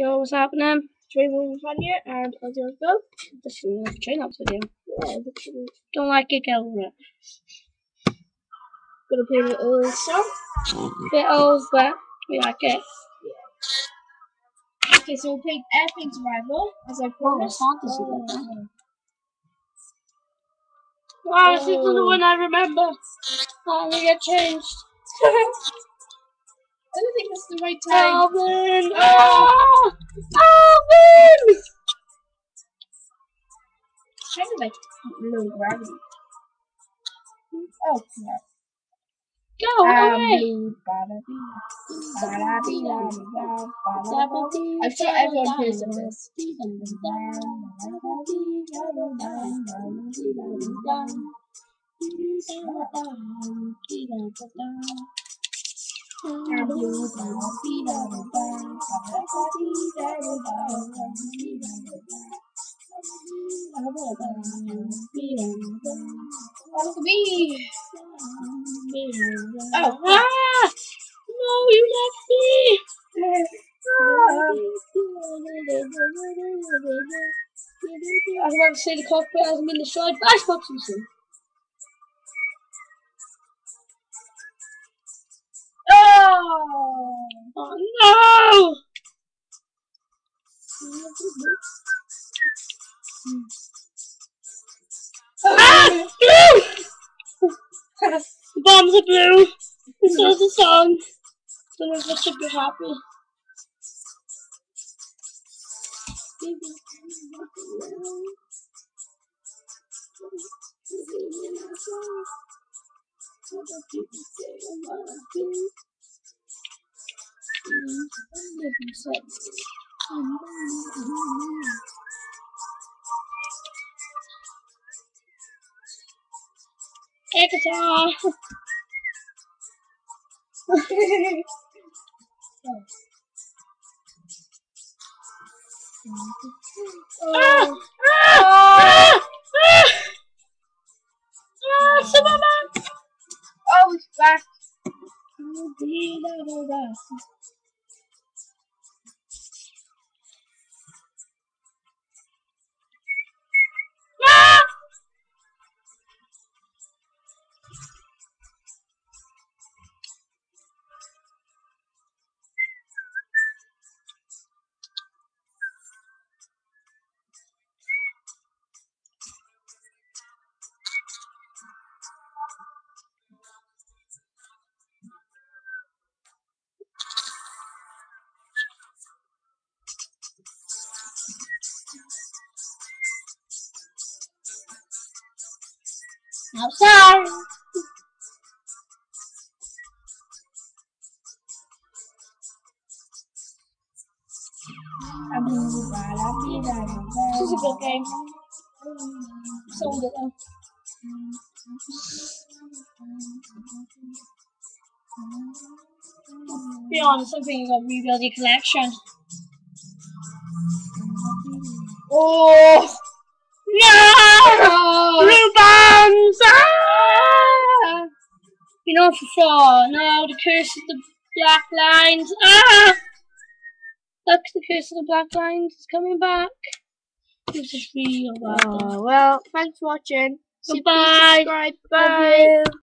Yo, what's happening? Trayvon Fan here, and how's yours go? This is another chain up video. Yeah. Don't like it, get over it. Gonna play a little song. Bit old, but we like it. Okay, so we'll play Airplane Survival, as I promised. fantasy level. Wow, this is the one I remember. Oh, they get changed. I don't think that's the right time. Alvin! Oh. Ah! Alvin! kind of like low gravity. Oh, crap. Go away! Um. I'm sure everyone hears of this. Oh, Ah! No, you left me! I was about to say the cockpit hasn't been destroyed, but I spoke too soon. Oh! No! Ah! Blue! bombs are blue! And so the song. So we're just super happy. Ekata. Ah! Ah! Ah! Ah! Ah! Ah! Ah! Ah! Ah! Ah! Ah! Ah! Ah! Ah! Ah! Ah! Ah! Ah! Outside! This is a good game. Sold it though. Be honest, I'm thinking of rebuild your collection. Oh! No! Blue bombs! Ah! You know for sure. No, the curse of the black lines. Ah! Look, the curse of the black lines is coming back. This is real. Oh, well, thanks for watching. Goodbye. Subscribe. Bye.